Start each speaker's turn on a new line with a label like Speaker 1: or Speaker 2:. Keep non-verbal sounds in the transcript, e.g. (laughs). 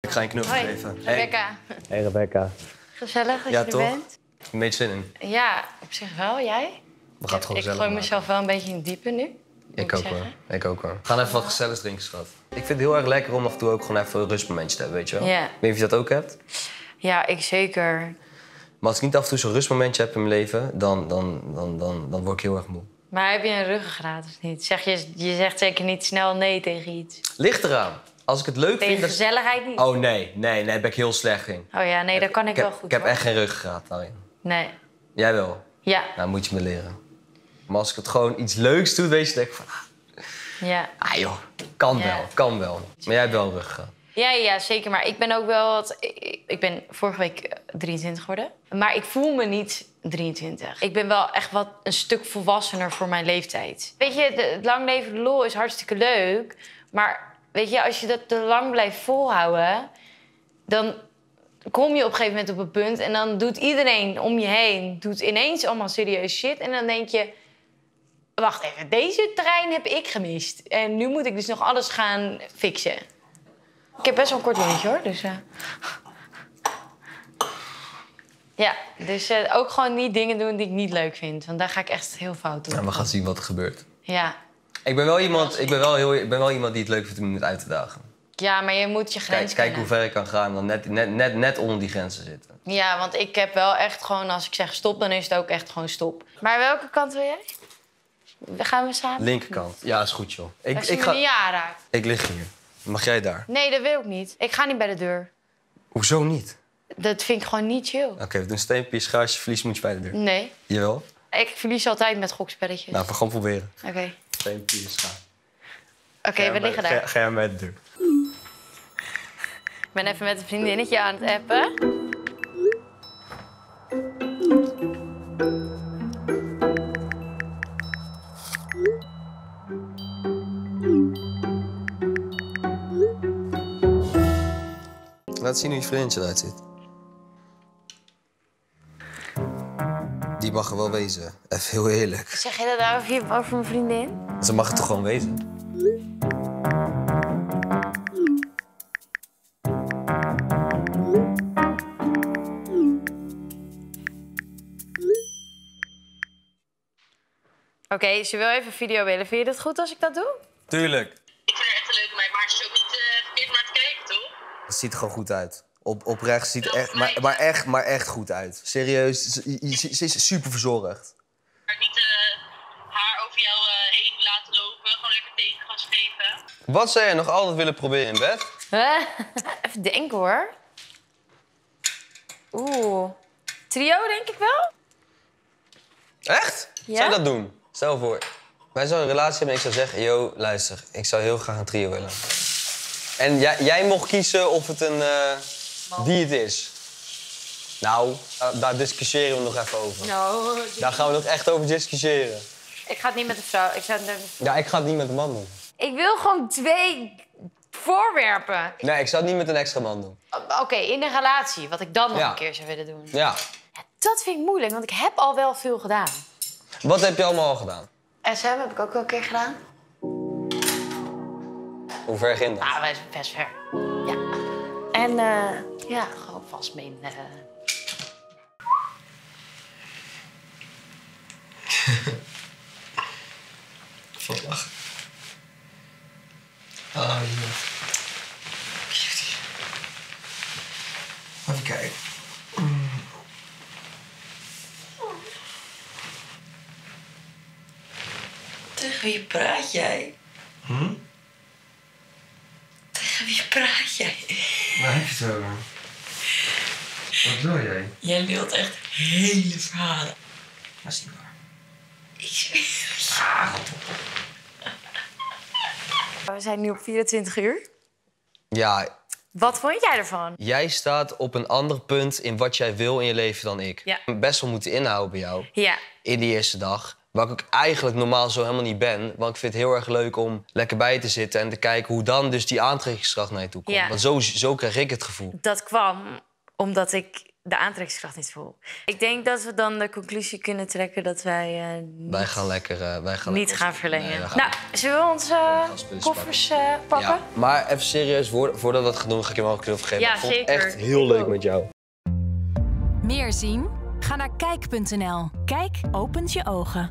Speaker 1: Ik ga je een knuffel
Speaker 2: Hoi,
Speaker 1: geven. Hey,
Speaker 2: Rebecca.
Speaker 3: Hey Rebecca.
Speaker 2: Gezellig dat
Speaker 1: Ja,
Speaker 2: je er bent.
Speaker 1: een beetje zin in.
Speaker 2: Ja, op zich wel. Jij?
Speaker 1: We gaan het gewoon
Speaker 2: ik gooi
Speaker 1: maken.
Speaker 2: mezelf wel een beetje in het diepe nu.
Speaker 1: Ik ook hoor. Ik ook hoor. We gaan even wat gezelligs drinken, schat. Ik vind het heel erg lekker om af en toe ook gewoon even een rustmomentje te hebben, weet je wel?
Speaker 2: Ja.
Speaker 1: Ik weet niet of je dat ook hebt.
Speaker 2: Ja, ik zeker.
Speaker 1: Maar als ik niet af en toe zo'n rustmomentje heb in mijn leven, dan, dan, dan, dan, dan word ik heel erg moe.
Speaker 2: Maar heb je een ruggengraat of niet? Zeg je, je zegt zeker niet snel nee tegen iets.
Speaker 1: Ligt eraan. Als ik het leuk
Speaker 2: Tegen
Speaker 1: vind... dat-
Speaker 2: gezelligheid niet?
Speaker 1: Oh nee, nee, nee, daar ben ik heel slecht in.
Speaker 2: Oh ja, nee, dat kan ik,
Speaker 1: Ik
Speaker 2: wel goed
Speaker 1: ik heb
Speaker 2: hoor.
Speaker 1: echt geen ruggengraat daarin.
Speaker 2: Nee.
Speaker 1: Jij wel?
Speaker 2: Ja,
Speaker 1: Nou, moet je me leren. Maar als ik het gewoon iets leuks doe, weet je, denk ik van...
Speaker 2: ja.
Speaker 1: Ah joh, kan
Speaker 2: Ja.
Speaker 1: wel, kan wel. Maar jij hebt wel ruggengraat.
Speaker 2: Ja, ja, zeker. Maar ik ben ook wel wat... Ik, ben vorige week eh, 23 geworden. Maar ik voel me niet 23. Ik ben wel echt wat een stuk volwassener voor mijn leeftijd. Weet je, de, het lang leven de lol is hartstikke leuk. Maar weet je, als je dat te lang blijft volhouden... dan kom je op een gegeven moment op een punt... en dan doet iedereen om je heen doet ineens allemaal serieus shit. En dan denk je... Wacht even, deze trein heb ik gemist. En nu moet ik dus nog alles gaan fixen. Ik heb best wel een kort lontje hoor, dus... eh. Ja, dus eh, ook gewoon niet dingen doen die ik niet leuk vind. Want daar ga ik echt heel fout doen.
Speaker 1: En we gaan zien wat er gebeurt.
Speaker 2: Ja.
Speaker 1: Ik ben wel iemand, ik ben wel heel, ik ben wel iemand die het leuk vindt om het uit te dagen.
Speaker 2: ja, maar je moet je
Speaker 1: Kijk,
Speaker 2: grens
Speaker 1: kijk hoe
Speaker 2: kennen.
Speaker 1: ver ik kan gaan dan net, net, net, net onder die grenzen zitten.
Speaker 2: Ja, want ik heb wel echt gewoon... Als ik zeg stop, dan is het ook echt gewoon stop. Maar welke kant wil jij? Gaan we samen?
Speaker 1: Linkerkant. Ja, is goed joh. Ik,
Speaker 2: Als je
Speaker 1: ik,
Speaker 2: me niet aanraakt.
Speaker 1: ik lig hier. Mag jij daar?
Speaker 2: Nee, dat wil ik niet. Ik ga niet bij de deur.
Speaker 1: Hoezo niet?
Speaker 2: Dat vind ik gewoon niet chill.
Speaker 1: Oké, we doen steenpier, schaartje, verlies moet je bij de deur.
Speaker 2: Nee.
Speaker 1: Jawel?
Speaker 2: Ik verlies altijd met gokspelletjes.
Speaker 1: Nou, we gaan proberen.
Speaker 2: Oké.
Speaker 1: Steenpier, schaar.
Speaker 2: Oké, we liggen daar.
Speaker 1: Ga jij bij de deur.
Speaker 2: Ik ben even met een vriendinnetje aan het appen.
Speaker 1: Laat zien hoe je vriendinnetje eruit ziet. Die mag er wel wezen. Even heel eerlijk.
Speaker 2: Zeg je dat nou over, je- over mijn vriendin?
Speaker 1: Ze mag er toch gewoon wezen?
Speaker 2: Oké, ze wil even video willen. Vind je het goed als ik dat doe?
Speaker 1: Tuurlijk.
Speaker 4: Ik vind haar echt een leuke meid, maar ze is ook niet eh, verkeerd naar te kijken, toch?
Speaker 1: Het ziet er gewoon goed uit. Op, oprecht ziet het echt, maar, maar, echt, maar echt goed uit. Serieus, ze, ze- ze is super verzorgd.
Speaker 4: Maar niet eh, haar over jou eh, heen laten lopen, gewoon lekker tegengas geven.
Speaker 1: Wat zou jij nog altijd willen proberen in bed?
Speaker 2: Huh? (laughs) even denken hoor. Oeh. Trio denk ik wel?
Speaker 1: Echt?
Speaker 2: Ja?
Speaker 1: Zou je dat doen? Stel voor, wij zouden een relatie hebben en ik zou zeggen... Yo, luister, ik zou heel graag een trio willen. En jij, jij mocht kiezen of het een... eh, die het is. Nou, da- daar discussiëren we nog even over.
Speaker 2: Nou,
Speaker 1: Daar gaan we nog echt over discussiëren.
Speaker 2: ik ga het niet met de vrouw. Ik, ga het
Speaker 1: Ja, ik ga het niet met een man doen.
Speaker 2: ik wil gewoon twee voorwerpen.
Speaker 1: Nee, ik zou het niet met een extra man doen.
Speaker 2: Oké, in een relatie, wat ik dan nog
Speaker 1: Ja.
Speaker 2: een keer zou willen doen.
Speaker 1: Ja.
Speaker 2: Dat vind ik moeilijk, want ik heb al wel veel gedaan.
Speaker 1: Wat heb je allemaal al gedaan?
Speaker 2: SM heb ik ook wel een keer gedaan.
Speaker 1: Hoe ver ging dat?
Speaker 2: Ah, best, best ver. Ja. En eh, ja, gewoon vastbinden. (laughs)
Speaker 1: Wat lachen. Ah, hier. Cutie. Even kijken.
Speaker 5: Tegen wie praat jij?
Speaker 1: Hm?
Speaker 5: Tegen wie praat jij?
Speaker 1: Waar heb je het over? Wat wil jij?
Speaker 5: Jij lult echt hele verhalen.
Speaker 1: Dat is niet waar.
Speaker 5: Ik zweer.
Speaker 1: Ah,
Speaker 2: We zijn nu op 24 uur.
Speaker 1: Ja,
Speaker 2: Wat vond jij ervan?
Speaker 1: jij staat op een ander punt in wat jij wil in je leven dan ik.
Speaker 2: Ja.
Speaker 1: Best wel moeten inhouden bij jou
Speaker 2: Ja.
Speaker 1: in die eerste dag. Waar ik ook eigenlijk normaal zo helemaal niet ben. Want ik vind het heel erg leuk om lekker bij te zitten en te kijken hoe dan dus die aantrekkingskracht naar je toe komt.
Speaker 2: Ja.
Speaker 1: Want zo, zo krijg ik het gevoel.
Speaker 2: Dat kwam omdat ik de aantrekkingskracht niet voel. Ik denk dat we dan de conclusie kunnen trekken dat wij eh, niet,
Speaker 1: Wij gaan lekker... eh, wij gaan
Speaker 2: niet
Speaker 1: lekker-
Speaker 2: gaan verlengen.
Speaker 1: Nee, wij gaan-
Speaker 2: Nou, zullen we onze koffers eh, pakken?
Speaker 1: Ja, maar even serieus, voor- voordat we dat gaan doen, ga ik je wel een knuffel geven.
Speaker 2: Ja,
Speaker 1: ik vond het
Speaker 2: zeker.
Speaker 1: echt heel leuk met jou.
Speaker 3: Meer zien? Ga naar kijk.nl. Kijk opent je ogen.